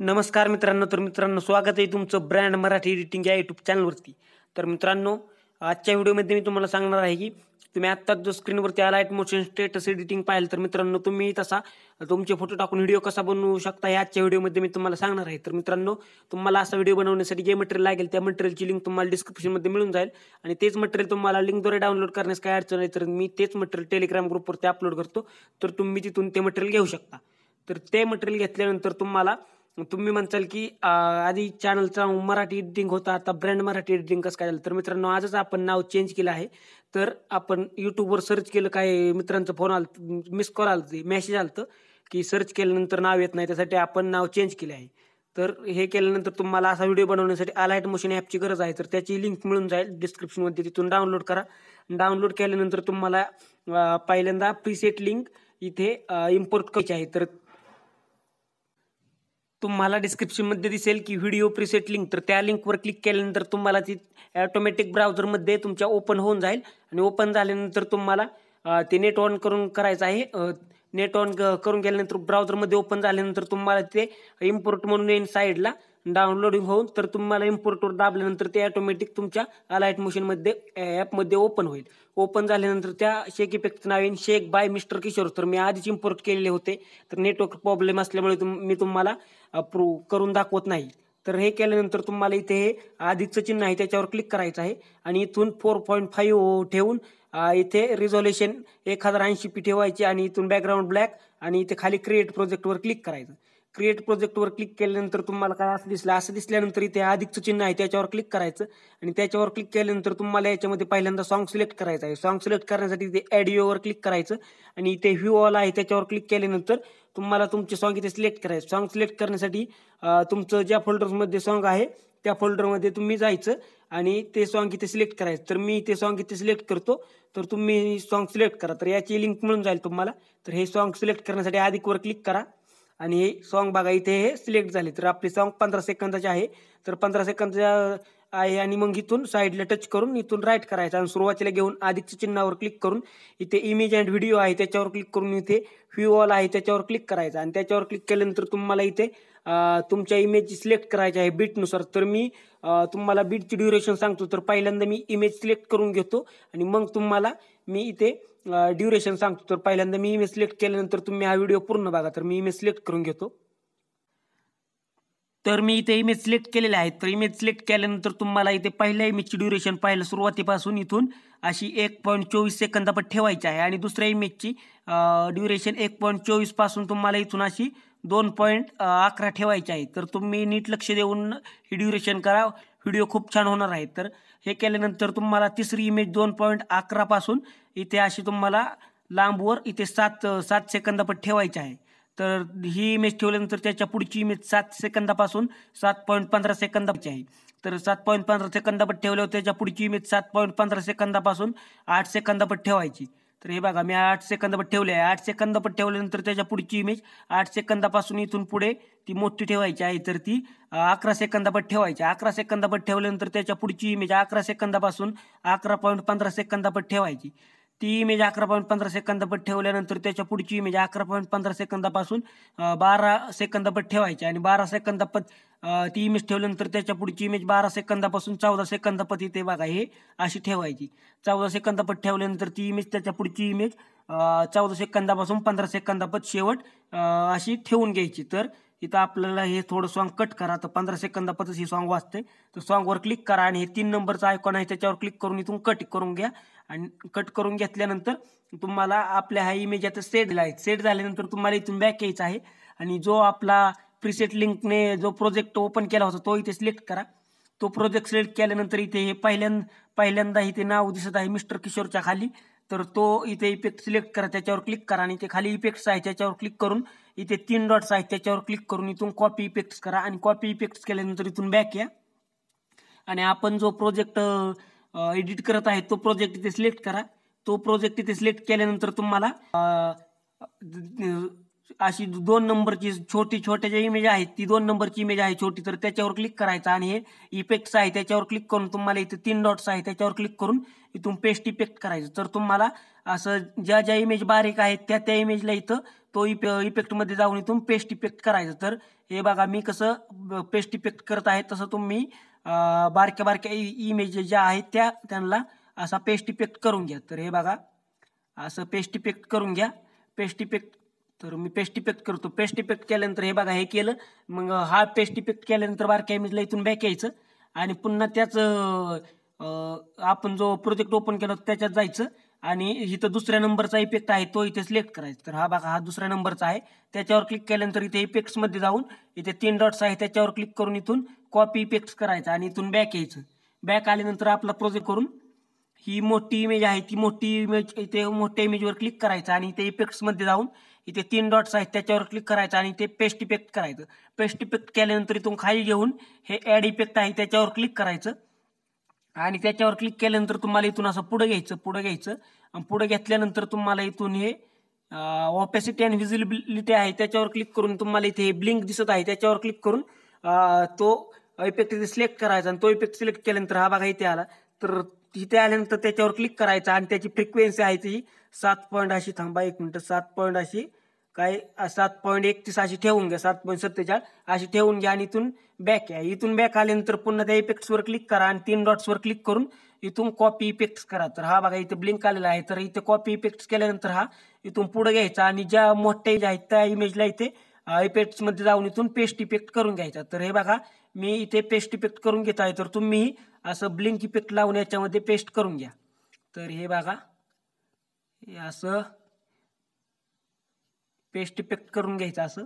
नमस्कार मित्रांनो तर मित्रांनो स्वागत आहे तुमचं ब्रँड मराठी एडिटिंग या युट्यूब चॅनलवरती तर मित्रांनो आजच्या व्हिडिओमध्ये मी तुम्हाला सांगणार आहे की तुम्ही आत्ताच जो स्क्रीनवरती आला आहेत मोशन स्टेटस एडिटिंग पाहिलं तर मित्रांनो तुम्ही तसा तुमचे फोटो टाकून व्हिडिओ कसा बनवू शकता हे आजच्या व्हिडिओमध्ये मी तुम्हाला सांगणार आहे. तर मित्रांनो तुम्हाला असा व्हिडिओ बनवण्यासाठी जे मटेरियल लागेल त्या मटेरियलची लिंक तुम्हाला डिस्क्रिप्शनमध्ये मिळून जाईल. आणि तेच मटेरियल तुम्हाला लिंकद्वारे डाउनलोड करण्यास काय अडचण आहे तर मी तेच मटेरियल टेलिग्राम ग्रुपवरती अपलोड करतो. तर तुम्ही तिथून ते मटेरियल घेऊ शकता. तर ते मटेरियल घेतल्यानंतर तुम्हाला तुम्ही म्हणताल की आधी चॅनलचा मराठी एडिटिंग होता आता ब्रँड मराठी एडिटिंग कसं काय झालं? तर मित्रांनो आजच आपण नाव चेंज केलं आहे. तर आपण यूट्यूबवर सर्च केलं काय मित्रांचं फोन आलं मिस कॉल आलं मेसेज आलं की सर्च केल्यानंतर नाव येत नाही त्यासाठी आपण नाव चेंज केले आहे. तर हे केल्यानंतर तुम्हाला असा व्हिडिओ बनवण्यासाठी अलाईट मोशन ॲपची गरज आहे. तर त्याची लिंक मिळून जाईल डिस्क्रिप्शनमध्ये तिथून डाउनलोड करा. डाउनलोड केल्यानंतर तुम्हाला पहिल्यांदा प्रीसेट लिंक इथे इम्पोर्ट करायची आहे. तर तुम्हाला डिस्क्रिप्शनमध्ये दिसेल की व्हिडिओ प्रिसेट लिंक तर त्या लिंकवर क्लिक केल्यानंतर तुम्हाला ती ॲटोमॅटिक ब्राउझरमध्ये तुमच्या ओपन होऊन जाईल. आणि ओपन झाल्यानंतर तुम्हाला ते नेट ऑन करून करायचं आहे. नेट ऑन करून गेल्यानंतर ब्राउझरमध्ये ओपन झाल्यानंतर तुम्हाला ते इम्पोर्ट म्हणून येईल साईडला डाउनलोडिंग होऊन तर तुम्हाला इम्पोर्टवर दाबल्यानंतर ते ॲटोमॅटिक तुमच्या अलाइट मशीनमध्ये ॲपमध्ये ओपन होईल. ओपन झाल्यानंतर त्या शेक इफेक्टचं नाव येईल शेक बाय मिस्टर किशोर तर मी आधीच इम्पोर्ट केलेले होते. तर नेटवर्क प्रॉब्लेम असल्यामुळे तुम मी तुम्हाला प्रू करून दाखवत नाही. तर हे केल्यानंतर तुम्हाला इथे हे आधीचं चिन्ह आहे त्याच्यावर क्लिक करायचं आहे. आणि इथून फोर पॉईंट फाईव्ह ठेवून इथे रिझॉल्युशन एक हजार ऐंशी पी ठेवायची आणि इथून बॅकग्राऊंड ब्लॅक आणि इथे खाली क्रिएट प्रोजेक्टवर क्लिक करायचं. क्रिएट प्रोजेक्टवर क्लिक केल्यानंतर तुम्हाला काय असं दिसलं? असं दिसल्यानंतर इथे अधिकचं चिन्ह आहे त्याच्यावर क्लिक करायचं. आणि त्याच्यावर क्लिक केल्यानंतर तुम्हाला याच्यामध्ये पहिल्यांदा सॉन्ग सिलेक्ट करायचं आहे. सॉन्ग सिलेक्ट करण्यासाठी इथे ॲडिओवर क्लिक करायचं. आणि इथे व्ह्यू ऑल आहे त्याच्यावर क्लिक केल्यानंतर तुम्हाला तुमचे सॉन्ग इथे सिलेक्ट करायचं. सॉन्ग सिलेक्ट करण्यासाठी तुमचं ज्या फोल्डर्समध्ये सॉन्ग आहे त्या फोल्डरमध्ये तुम्ही जायचं आणि ते सॉन्ग इथे सिलेक्ट करायचं. तर मी ते सॉन्ग इथे सिलेक्ट करतो तर तुम्ही सॉन्ग सिलेक्ट करा. तर याची लिंक मिळून जाईल तुम्हाला. तर हे सॉन्ग सिलेक्ट करण्यासाठी अधिकवर क्लिक करा. आणि हे सॉन्ग बघा इथे हे सिलेक्ट झाले. तर आपले सॉन्ग पंधरा सेकंदाचे आहे. तर पंधरा सेकंदचा आहे आणि मग इथून साईडला टच करून इथून राईट करायचं. आणि सुरुवातीला घेऊन अधिकच्या चिन्हावर क्लिक करून इथे इमेज अँड व्हिडिओ आहे त्याच्यावर क्लिक करून इथे व्ह्यू ऑल आहे त्याच्यावर क्लिक करायचं. आणि त्याच्यावर क्लिक केल्यानंतर तुम्हाला इथे तुमच्या इमेज सिलेक्ट करायची आहे बीटनुसार तर मी तुम्हाला बीटची ड्युरेशन सांगतो. तर पहिल्यांदा मी इमेज सिलेक्ट करून घेतो. आणि मग तुम्हाला मी इथे ड्युरेशन सांगतो. तर पहिल्यांदा मी इमेज सिलेक्ट केल्यानंतर तुम्ही हा व्हिडिओ पूर्ण बघा. तर मी इमेज सिलेक्ट करून घेतो. तर मी इथे इमेज सिलेक्ट केलेले आहेत. तर इमेज सिलेक्ट केल्यानंतर तुम्हाला इथे पहिल्या इमेजची ड्युरेशन पाहिलं सुरुवातीपासून इथून अशी एक पॉईंट चोवीस सेकंदापट ठेवायची आहे. आणि दुसऱ्या इमेजची ड्युरेशन एक पॉईंट चोवीसपासून तुम्हाला इथून अशी दोन पॉईंट अकरा ठेवायची आहे. तर तुम्ही नीट लक्ष देऊन ही ड्युरेशन करा. व्हिडिओ खूप छान होणार आहे. तर हे केल्यानंतर तुम्हाला तिसरी इमेज दोन पॉईंट अकरापासून इथे अशी तुम्हाला लांबवर इथे सात सात सेकंदापट ठेवायची आहे. तर ही इमेज ठेवल्यानंतर त्याच्या पुढची इमेज सात सेकंदापासून सात पॉईंट पंधरा सेकंदाची आहे. तर सात पॉईंट पंधरा सेकंदापट ठेवल्यावर त्याच्या पुढची इमेज सात पॉईंट पंधरा सेकंदापासून आठ सेकंदापट ठेवायची. तर हे बघा मी आठ सेकंदापट ठेवले आहे आठ सेकंदापट ठेवल्यानंतर त्याच्या पुढची इमेज आठ सेकंदापासून इथून पुढे ती मोठी ठेवायची आहे. तर ती अकरा सेकंदापट ठेवायची. अकरा सेकंदापट ठेवल्यानंतर त्याच्या पुढची इमेज अकरा सेकंदापासून अकरा पॉईंट पंधरा सेकंदापट ठेवायची. ती इमेज अकरा पॉईंट पंधरा सेकंदापट ठेवल्यानंतर त्याच्या पुढची इमेज अकरा पॉईंट पंधरा सेकंदापासून बारा सेकंदापट ठेवायची. आणि बारा सेकंदापत ती इमेज ठेवल्यानंतर त्याच्या पुढची इमेज बारा सेकंदापासून चौदा सेकंदापत इथे बघा हे अशी ठेवायची. चौदा सेकंदापत ठेवल्यानंतर ती इमेज त्याच्या पुढची इमेज चौदा सेकंदापासून पंधरा सेकंदापत शेवट अशी ठेवून घ्यायची. तर इथं आपल्याला हे थोडं सॉन्ग कट करा. तर पंधरा सेकंदापतच ही सॉन्ग वाचते तर सॉन्गवर क्लिक करा आणि हे तीन नंबरचं आयकॉन आहे त्याच्यावर क्लिक करून इथून कट करून घ्या. आणि कट करून घेतल्यानंतर तुम्हाला आपल्या हा इमेज आता सेट झाला आहे. सेट झाल्यानंतर तुम्हाला इथून बॅक यायचा आहे. आणि जो आपला प्रिसेट लिंकने जो प्रोजेक्ट ओपन केला होता तो इथे सिलेक्ट करा. तो प्रोजेक्ट सिलेक्ट केल्यानंतर इथे हे पहिल्यांद पहिल्यांदा इथे नाव दिसत आहे मिस्टर किशोरच्या खाली. तर तो इथे इफेक्ट सिलेक्ट करा त्याच्यावर क्लिक करा. आणि ते खाली इफेक्ट्स आहे त्याच्यावर क्लिक करून इथे तीन डॉट्स आहेत त्याच्यावर क्लिक करून इथून कॉपी इफेक्ट्स करा. आणि कॉपी इफेक्ट्स केल्यानंतर इथून बॅक या. आणि आपण जो प्रोजेक्ट एडिट करत आहे तो प्रोजेक्ट इथे सिलेक्ट करा. तो प्रोजेक्ट इथे सिलेक्ट केल्यानंतर तुम्हाला अशी दोन नंबरची छोटी छोट्या ज्या इमेज आहेत ती दोन नंबरची इमेज आहे छोटी तर त्याच्यावर क्लिक करायचं आणि हे इफेक्ट्स आहे त्याच्यावर क्लिक करून तुम्हाला इथे तीन डॉट्स आहे त्याच्यावर क्लिक करून इथून पेस्ट इफेक्ट करायचं. तर तुम्हाला असं ज्या ज्या इमेज बारीक आहेत त्या त्या इमेजला इथं तो इफे इफेक्टमध्ये जाऊन इथून पेस्ट इफेक्ट करायचं. तर हे बघा मी कसं पेस्ट इफेक्ट करत आहे तसं तुम्ही बारक्या बारक्या इमेज ज्या आहेत त्या त्यांना असा पेस्ट इफेक्ट करून घ्या. तर हे बघा असं पेस्ट इफेक्ट करून घ्या. पेस्ट इफेक्ट तर मी पेस्ट इफेक्ट करतो. पेस्ट इफेक्ट केल्यानंतर हे बघा हे केलं मग हा पेस्ट इफेक्ट केल्यानंतर बारक्या इमेजला इथून बॅक यायचं आणि पुन्हा त्याच आपण जो प्रोजेक्ट ओपन केला त्याच्यात जायचं आणि इथं दुसऱ्या नंबरचा इफेक्ट आहे तो इथे सिलेक्ट करायचा. तर हा बघा हा दुसऱ्या नंबरचा आहे. त्याच्यावर क्लिक केल्यानंतर इथे इफेक्ट्समध्ये जाऊन इथे तीन डॉट्स आहे त्याच्यावर क्लिक करून इथून कॉपी इफेक्ट्स करायचा आणि इथून बॅक यायचं. बॅक आल्यानंतर आपला प्रोजेक्ट करून ही मोठी इमेज आहे ती मोठी इमेज इथे मोठ्या इमेजवर क्लिक करायचं आणि इथे इफेक्ट्समध्ये जाऊन इथे तीन डॉट्स आहेत त्याच्यावर क्लिक करायचं आणि ते पेस्ट इफेक्ट करायचं. पेस्ट इफेक्ट केल्यानंतर इथून खाली घेऊन हे ॲड इफेक्ट आहे त्याच्यावर क्लिक करायचं. आणि त्याच्यावर क्लिक केल्यानंतर तुम्हाला इथून असं पुढे घ्यायचं पुढे घ्यायचं. आणि पुढे घेतल्यानंतर तुम्हाला इथून हे ऑपॅसिटी अँड व्हिजिबिलिटी आहे त्याच्यावर क्लिक करून तुम्हाला इथे ब्लिंक दिसत आहे त्याच्यावर क्लिक करून तो इफेक्ट तिथे सिलेक्ट करायचा आणि तो इफेक्ट सिलेक्ट केल्यानंतर हा बघा इथे आला. तर इथे आल्यानंतर त्याच्यावर क्लिक करायचा आणि त्याची फ्रिक्वेन्सी आहे ती सात पॉईंट अशी थांबा एक मिनिट. सात पॉईंट अशी काय सात पॉईंट एकतीस अशी ठेवून घ्या. सात पॉईंट सत्तेचाळ अशी ठेवून घ्या आणि इथून बॅक या. इथून बॅक आल्यानंतर पुन्हा त्या इफेक्ट्सवर क्लिक करा आणि तीन डॉट्सवर क्लिक करून इथून कॉपी इफेक्ट्स करा. तर हा बघा इथे ब्लिंक आलेला आहे. तर इथे कॉपी इफेक्ट्स केल्यानंतर हा इथून पुढे घ्यायचा आणि ज्या मोठ्या इमेज आहेत त्या इमेजला इथे इफेक्ट्समध्ये जाऊन इथून पेस्ट इफेक्ट करून घ्यायचा. तर हे बघा मी इथे पेस्ट इफेक्ट करून घेत आहे. तर तुम्ही असं ब्लिंक इफेक्ट लावून याच्यामध्ये पेस्ट करून घ्या. तर हे बघा. हे असं पेस्ट इफेक्ट करून घ्यायचं असं.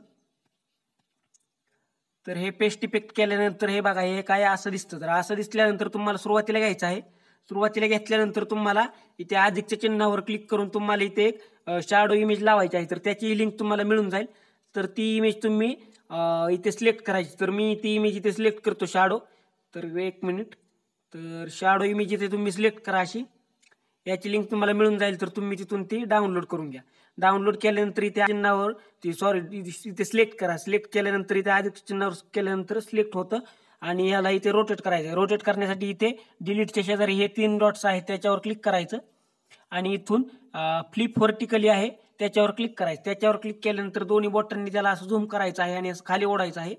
तर हे पेस्ट इफेक्ट केल्यानंतर हे बघा हे काय असं दिसतं. तर असं दिसल्यानंतर तुम्हाला सुरुवातीला घ्यायचं आहे. सुरुवातीला घेतल्यानंतर तुम्हाला इथे अधिकच्या चिन्हावर क्लिक करून तुम्हाला इथे एक शॅडो इमेज लावायची आहे. तर त्याची लिंक तुम्हाला मिळून जाईल. तर ती इमेज तुम्ही इथे सिलेक्ट करायची. तर मी ती इमेज इथे सिलेक्ट करतो शॅडो तर एक मिनिट तर शॅडो इमेज इथे तुम्ही सिलेक्ट करा अशी. याची लिंक तुम्हाला मिळून जाईल. तर तुम्ही तिथून ती डाउनलोड करून घ्या. डाउनलोड केल्यानंतर इथे चिन्हावर ती सॉरी इथे सिलेक्ट करा. सिलेक्ट केल्यानंतर इथे अधिक चिन्हावर केल्यानंतर सिलेक्ट होतं. आणि याला इथे रोटेट करायचं. रोटेट करण्यासाठी इथे डिलीटच्या शेजारी हे तीन डॉट्स आहेत. त्याच्यावर क्लिक करायचं. आणि इथून फ्लिप व्हर्टिकली आहे. त्याच्यावर क्लिक करायचं. त्याच्यावर क्लिक केल्यानंतर दोन्ही बॉटननी त्याला असं झूम करायचं आहे आणि असं खाली ओढायचं आहे.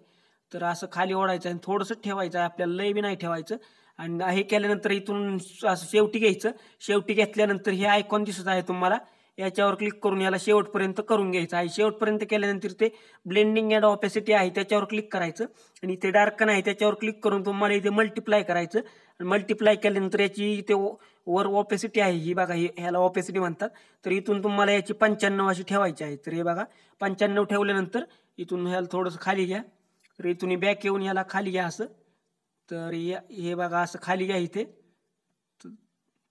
तर असं खाली ओढायचं आहे थोडंसं ठेवायचं आहे. आपल्याला लय बी नाही ठेवायचं. आणि हे केल्यानंतर इथून असं शेवटी घ्यायचं. शेवटी घेतल्यानंतर हे आयकॉन दिसत आहे तुम्हाला. याच्यावर क्लिक करून याला शेवटपर्यंत करून घ्यायचं. आहे शेवटपर्यंत केल्यानंतर ते ब्लेंडिंग अँड ऑपॅसिटी आहे त्याच्यावर क्लिक करायचं. आणि इथे डार्कन आहे त्याच्यावर क्लिक करून तुम्हाला इथे मल्टिप्लाय करायचं. आणि मल्टिप्लाय केल्यानंतर याची इथे वर ऑपॅसिटी आहे ही बघा ही ह्याला ऑपॅसिटी म्हणतात. तर इथून तुम्हाला याची पंच्याण्णव अशी ठेवायची आहे. तर हे बघा पंच्याण्णव ठेवल्यानंतर इथून ह्याला थोडंसं खाली घ्या. तर इथून बॅक येऊन याला खाली घ्या असं. तर या- हे बघा असं खाली घ्या इथे.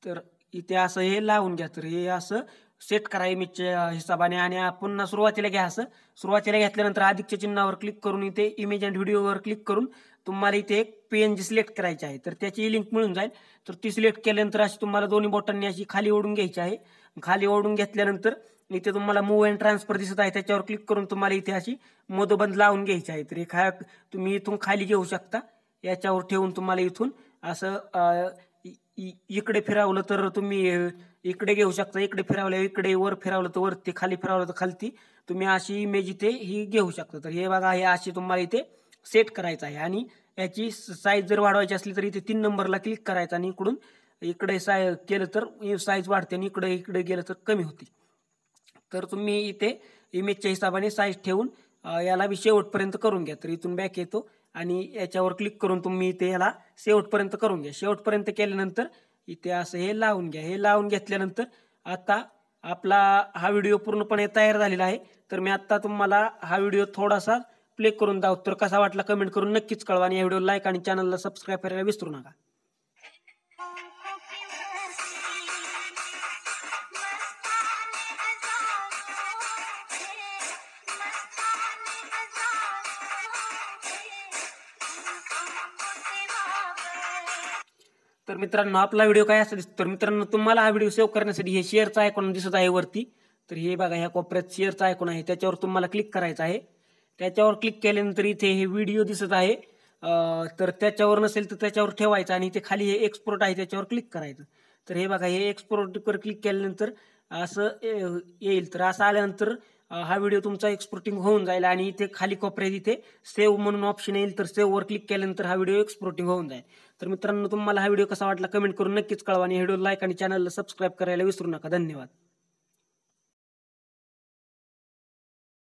तर इथे असं हे लावून घ्या. तर हे असं सेट करावी इमेजच्या हिशोबाने आणि पुन्हा सुरुवातीला घ्या असं. सुरुवातीला घेतल्यानंतर अधिकच्या चिन्हावर क्लिक करून इथे इमेज अँड व्हिडिओवर क्लिक करून तुम्हाला इथे एक पी एन जी सिलेक्ट करायची आहे. तर त्याची लिंक मिळून जाईल. तर ती सिलेक्ट केल्यानंतर अशी तुम्हाला दोन्ही बोटांनी अशी खाली ओढून घ्यायची आहे. खाली ओढून घेतल्यानंतर इथे तुम्हाला मूव अँड ट्रान्सफर दिसत आहे. त्याच्यावर क्लिक करून तुम्हाला इथे अशी मधोबंद लावून घ्यायची आहे. तर हे खा तुम्ही इथून खाली घेऊ शकता. याच्यावर ठेवून तुम्हाला इथून असं इकडे फिरावलं तर तुम्ही इकडे घेऊ शकता इकडे फिरावलं इकडे वर फिरावलं तर वरती खाली फिरवलं तर खालती तुम्ही अशी इमेज इथे ही घेऊ शकता. तर हे बघा हे अशी तुम्हाला इथे सेट करायचं आहे. आणि याची साईज जर वाढवायची असली तर इथे तीन नंबरला क्लिक करायचं आणि इकडून इकडे साय केलं तर साईज वाढते आणि इकडे इकडे गेलं तर कमी होते. तर तुम्ही इथे इमेजच्या हिशोबाने साईज ठेवून याला बी शेवटपर्यंत करून घ्या. तर इथून बॅक येतो. आणि याच्यावर क्लिक करून तुम्ही इथे याला शेवटपर्यंत करून घ्या. शेवटपर्यंत केल्यानंतर इथे असं हे लावून घ्या. हे लावून घेतल्यानंतर आता आपला हा व्हिडिओ पूर्णपणे तयार झालेला आहे. तर मी आत्ता तुम्हाला हा व्हिडिओ थोडासा प्ले करून दाव तर कसा वाटला कमेंट करून नक्कीच कळवा आणि या व्हिडिओ लाईक आणि चॅनलला सबस्क्राईब करायला विसरू नका. तर मित्रांनो आपला व्हिडिओ काय असा दिसतो? तर मित्रांनो तुम्हाला हा व्हिडिओ सेव्ह करण्यासाठी हे शेअरचा आयकॉन दिसत आहे वरती. तर हे बघा ह्या कोपऱ्यात शेअरचा आयकॉन आहे. त्याच्यावर तुम्हाला क्लिक करायचं आहे. त्याच्यावर क्लिक केल्यानंतर इथे हे व्हिडिओ दिसत आहे. तर त्याच्यावर नसेल तर त्याच्यावर ठेवायचं आणि इथे खाली हे एक्सपोर्ट आहे त्याच्यावर क्लिक करायचं. तर हे बघा हे एक्सपोर्टवर क्लिक केल्यानंतर असं येईल. तर असं आल्यानंतर हा व्हिडिओ तुमचा एक्सपोर्टिंग होऊन जाईल आणि इथे खाली कोपऱ्यात इथे सेव्ह म्हणून ऑप्शन येईल. तर सेव्हवर क्लिक केल्यानंतर हा व्हिडिओ एक्सपोर्टिंग होऊन जाईल. तर मित्रांनो तुम्हाला हा व्हिडिओ कसा वाटला कमेंट करून नक्कीच कळवा आणि व्हिडिओ लाईक आणि चॅनलला सबस्क्राईब करायला विसरू नका. धन्यवाद.